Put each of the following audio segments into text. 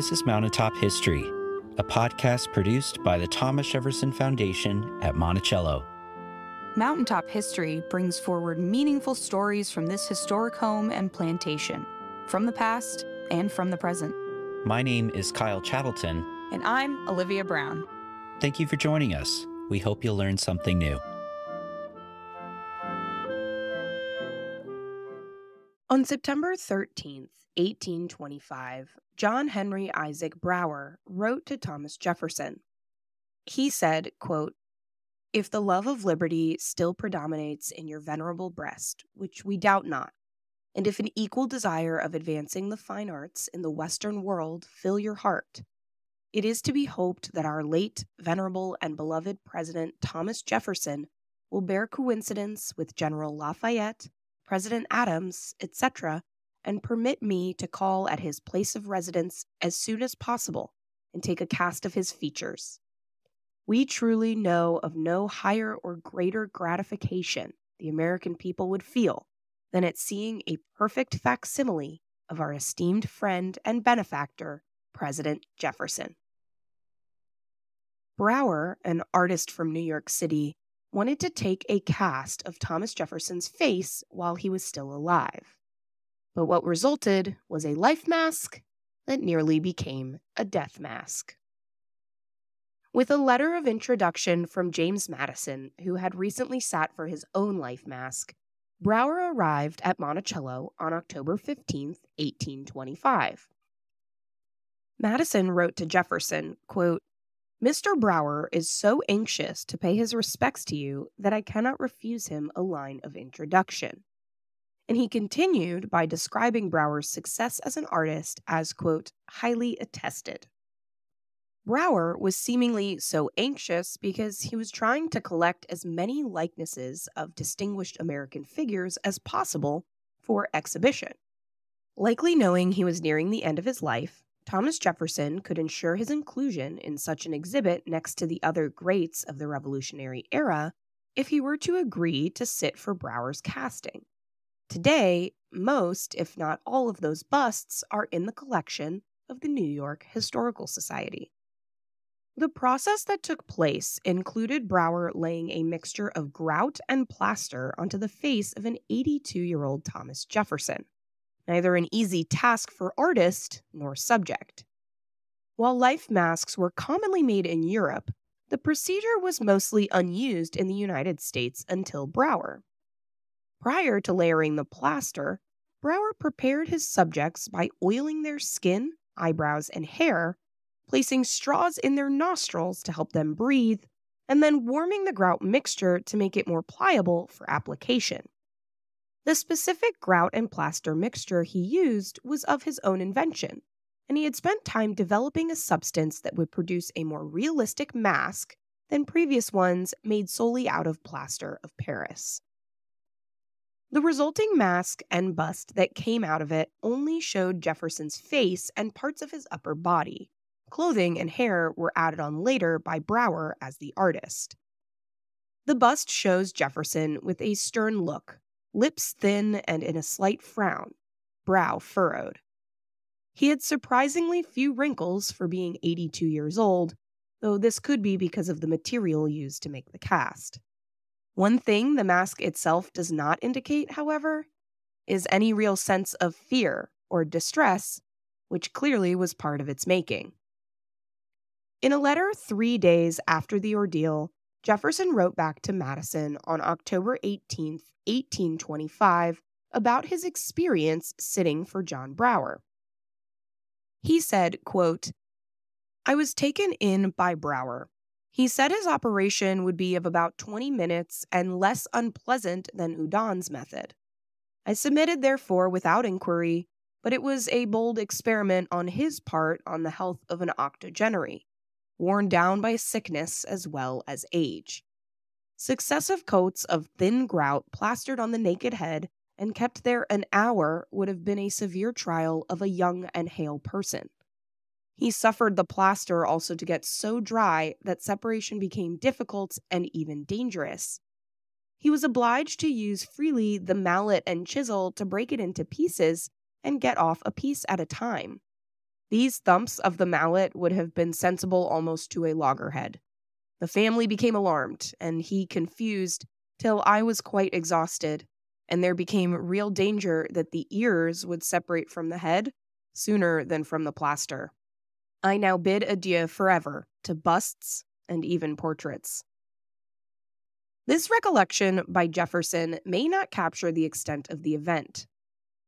This is Mountaintop History, a podcast produced by the Thomas Jefferson Foundation at Monticello. Mountaintop History brings forward meaningful stories from this historic home and plantation, from the past and from the present. My name is Kyle Chattelton. And I'm Olivia Brown. Thank you for joining us. We hope you'll learn something new. On September 13th, 1825, John Henry Isaac Browere wrote to Thomas Jefferson. He said, quote, If the love of liberty still predominates in your venerable breast, which we doubt not, and if an equal desire of advancing the fine arts in the Western world fill your heart, it is to be hoped that our late, venerable, and beloved President Thomas Jefferson will bear coincidence with General Lafayette, President Adams, etc., and permit me to call at his place of residence as soon as possible and take a cast of his features. We truly know of no higher or greater gratification the American people would feel than at seeing a perfect facsimile of our esteemed friend and benefactor, President Jefferson. Browere, an artist from New York City, wanted to take a cast of Thomas Jefferson's face while he was still alive. But what resulted was a life mask that nearly became a death mask. With a letter of introduction from James Madison, who had recently sat for his own life mask, Browere arrived at Monticello on October 15, 1825. Madison wrote to Jefferson, quote, Mr. Browere is so anxious to pay his respects to you that I cannot refuse him a line of introduction and he continued by describing Browere's success as an artist as, quote, highly attested. Browere was seemingly so anxious because he was trying to collect as many likenesses of distinguished American figures as possible for exhibition. Likely knowing he was nearing the end of his life, Thomas Jefferson could ensure his inclusion in such an exhibit next to the other greats of the Revolutionary era if he were to agree to sit for Browere's casting. Today, most, if not all, of those busts are in the collection of the New York Historical Society. The process that took place included Browere laying a mixture of grout and plaster onto the face of an 82 year old Thomas Jefferson, neither an easy task for artist nor subject. While life masks were commonly made in Europe, the procedure was mostly unused in the United States until Browere. Prior to layering the plaster, Browere prepared his subjects by oiling their skin, eyebrows, and hair, placing straws in their nostrils to help them breathe, and then warming the grout mixture to make it more pliable for application. The specific grout and plaster mixture he used was of his own invention, and he had spent time developing a substance that would produce a more realistic mask than previous ones made solely out of plaster of Paris. The resulting mask and bust that came out of it only showed Jefferson's face and parts of his upper body. Clothing and hair were added on later by Browere as the artist. The bust shows Jefferson with a stern look, lips thin and in a slight frown, brow furrowed. He had surprisingly few wrinkles for being 82 years old, though this could be because of the material used to make the cast. One thing the mask itself does not indicate, however, is any real sense of fear or distress, which clearly was part of its making. In a letter three days after the ordeal, Jefferson wrote back to Madison on October 18, 1825, about his experience sitting for John Browere. He said, quote, I was taken in by Browere, he said his operation would be of about 20 minutes and less unpleasant than Houdon's method. I submitted, therefore, without inquiry, but it was a bold experiment on his part on the health of an octogenary, worn down by sickness as well as age. Successive coats of thin grout plastered on the naked head and kept there an hour would have been a severe trial of a young and hale person. He suffered the plaster also to get so dry that separation became difficult and even dangerous. He was obliged to use freely the mallet and chisel to break it into pieces and get off a piece at a time. These thumps of the mallet would have been sensible almost to a loggerhead. The family became alarmed, and he confused till I was quite exhausted, and there became real danger that the ears would separate from the head sooner than from the plaster. I now bid adieu forever to busts and even portraits. This recollection by Jefferson may not capture the extent of the event.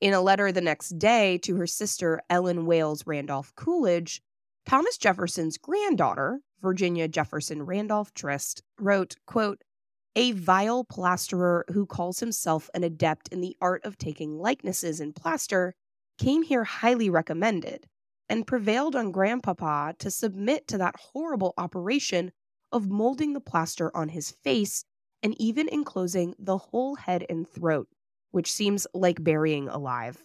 In a letter the next day to her sister Ellen Wales Randolph Coolidge, Thomas Jefferson's granddaughter, Virginia Jefferson Randolph Trist, wrote, quote, a vile plasterer who calls himself an adept in the art of taking likenesses in plaster came here highly recommended and prevailed on grandpapa to submit to that horrible operation of molding the plaster on his face and even enclosing the whole head and throat, which seems like burying alive.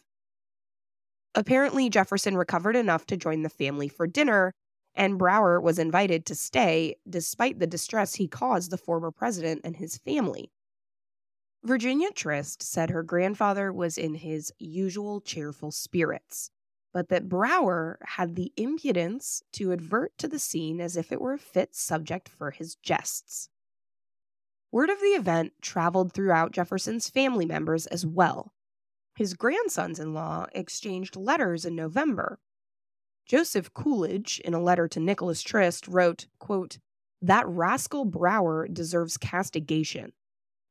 Apparently, Jefferson recovered enough to join the family for dinner, and Browere was invited to stay despite the distress he caused the former president and his family. Virginia Trist said her grandfather was in his usual cheerful spirits, but that Browere had the impudence to advert to the scene as if it were a fit subject for his jests. Word of the event traveled throughout Jefferson's family members as well. His grandsons in law exchanged letters in November. Joseph Coolidge, in a letter to Nicholas Trist, wrote, quote, That rascal Browere deserves castigation.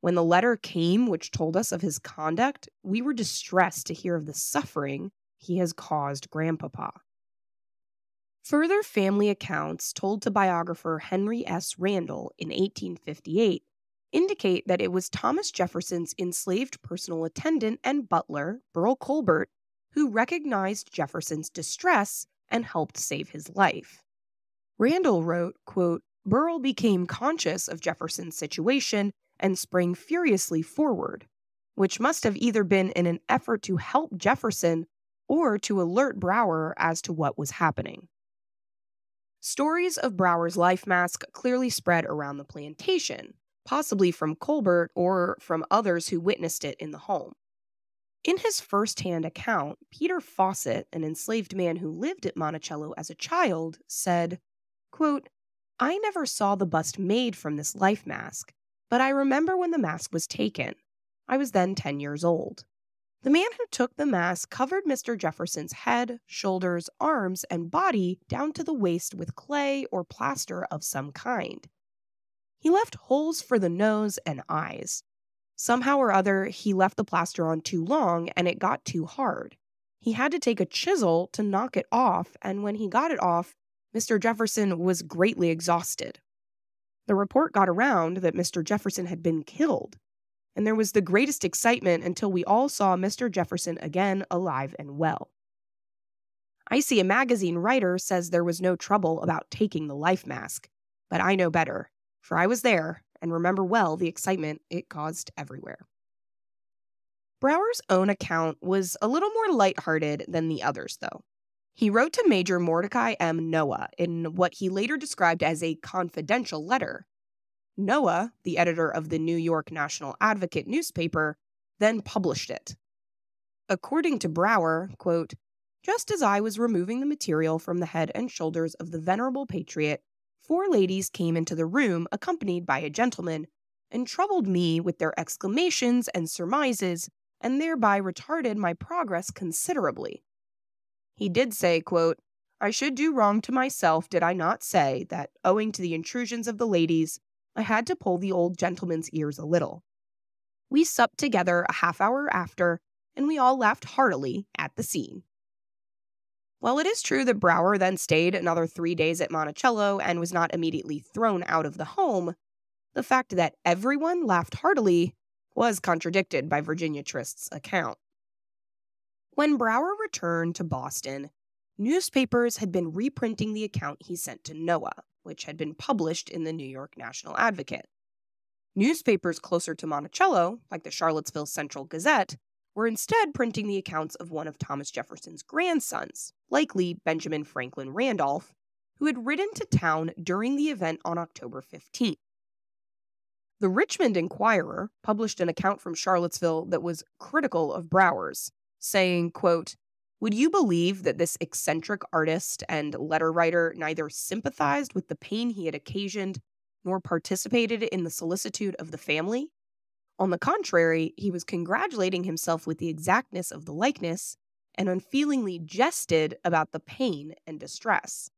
When the letter came which told us of his conduct, we were distressed to hear of the suffering he has caused Grandpapa. Further family accounts told to biographer Henry S. Randall in 1858 indicate that it was Thomas Jefferson's enslaved personal attendant and butler, Burwell Colbert, who recognized Jefferson's distress and helped save his life. Randall wrote, quote, Burwell became conscious of Jefferson's situation and sprang furiously forward, which must have either been in an effort to help Jefferson or to alert Browere as to what was happening. Stories of Browere's life mask clearly spread around the plantation, possibly from Colbert or from others who witnessed it in the home. In his first hand account, Peter Fossett, an enslaved man who lived at Monticello as a child, said, quote, I never saw the bust made from this life mask, but I remember when the mask was taken. I was then 10 years old. The man who took the mask covered Mr. Jefferson's head, shoulders, arms, and body down to the waist with clay or plaster of some kind. He left holes for the nose and eyes. Somehow or other, he left the plaster on too long and it got too hard. He had to take a chisel to knock it off, and when he got it off, Mr. Jefferson was greatly exhausted. The report got around that Mr. Jefferson had been killed, and there was the greatest excitement until we all saw Mr. Jefferson again alive and well. I see a magazine writer says there was no trouble about taking the life mask, but I know better, for I was there and remember well the excitement it caused everywhere. Browere's own account was a little more light-hearted than the others, though. He wrote to Major Mordecai M. Noah in what he later described as a confidential letter. Noah, the editor of the New York National Advocate newspaper, then published it. According to Browere, quote, just as I was removing the material from the head and shoulders of the venerable patriot, four ladies came into the room accompanied by a gentleman and troubled me with their exclamations and surmises and thereby retarded my progress considerably. He did say, quote, I should do wrong to myself did I not say that, owing to the intrusions of the ladies, I had to pull the old gentleman's ears a little. We supped together a half hour after, and we all laughed heartily at the scene. While it is true that Browere then stayed another three days at Monticello and was not immediately thrown out of the home, the fact that everyone laughed heartily was contradicted by Virginia Trist's account. When Browere returned to Boston, newspapers had been reprinting the account he sent to Noah, which had been published in the New York National Advocate. Newspapers closer to Monticello, like the Charlottesville Central Gazette, were instead printing the accounts of one of Thomas Jefferson's grandsons, likely Benjamin Franklin Randolph, who had ridden to town during the event on October 15th. The Richmond Enquirer published an account from Charlottesville that was critical of Browere's, saying, quote, Would you believe that this eccentric artist and letter writer neither sympathized with the pain he had occasioned nor participated in the solicitude of the family? On the contrary, he was congratulating himself with the exactness of the likeness and unfeelingly jested about the pain and distress.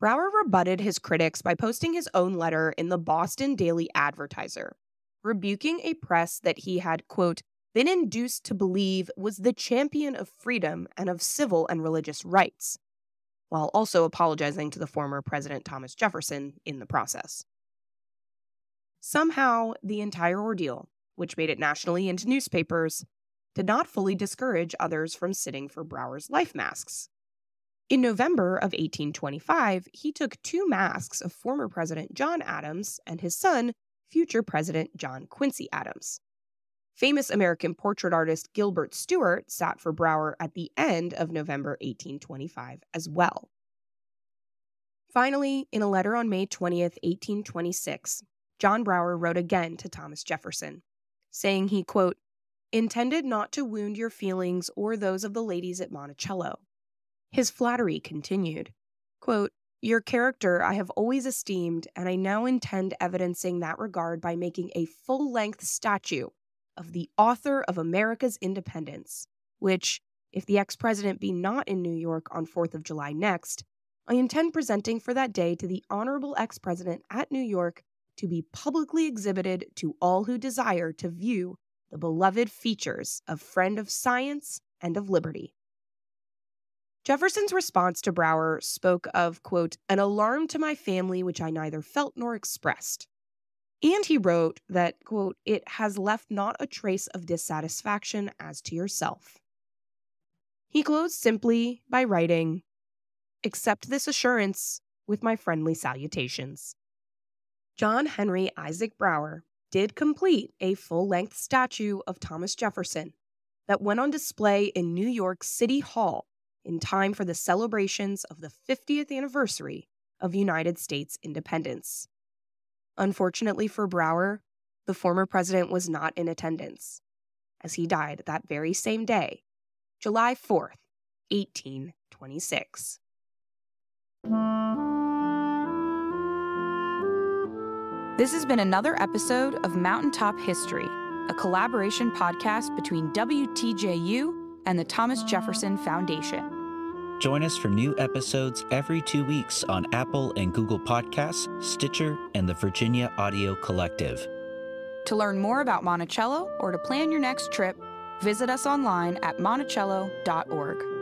Browere rebutted his critics by posting his own letter in the Boston Daily Advertiser, rebuking a press that he had, quote, been induced to believe was the champion of freedom and of civil and religious rights, while also apologizing to the former President Thomas Jefferson in the process. Somehow, the entire ordeal, which made it nationally into newspapers, did not fully discourage others from sitting for Browere's life masks. In November of 1825, he took two masks of former President John Adams and his son, future President John Quincy Adams. Famous American portrait artist Gilbert Stuart sat for Browere at the end of November 1825 as well. Finally, in a letter on May 20, 1826, John Browere wrote again to Thomas Jefferson, saying he, quote, intended not to wound your feelings or those of the ladies at Monticello. His flattery continued, quote, Your character I have always esteemed, and I now intend evidencing that regard by making a full length statue of the author of America's independence, which, if the ex president be not in New York on 4th of July next, I intend presenting for that day to the honorable ex president at New York to be publicly exhibited to all who desire to view the beloved features of friend of science and of liberty. Jefferson's response to Browere spoke of, quote, an alarm to my family which I neither felt nor expressed. And he wrote that, quote, it has left not a trace of dissatisfaction as to yourself. He closed simply by writing, Accept this assurance with my friendly salutations. John Henry Isaac Browere did complete a full length statue of Thomas Jefferson that went on display in New York City Hall in time for the celebrations of the 50th anniversary of United States independence. Unfortunately for Browere, the former president was not in attendance, as he died that very same day, July 4th, 1826. This has been another episode of Mountaintop History, a collaboration podcast between WTJU and the Thomas Jefferson Foundation. Join us for new episodes every two weeks on Apple and Google Podcasts, Stitcher, and the Virginia Audio Collective. To learn more about Monticello or to plan your next trip, visit us online at monticello.org.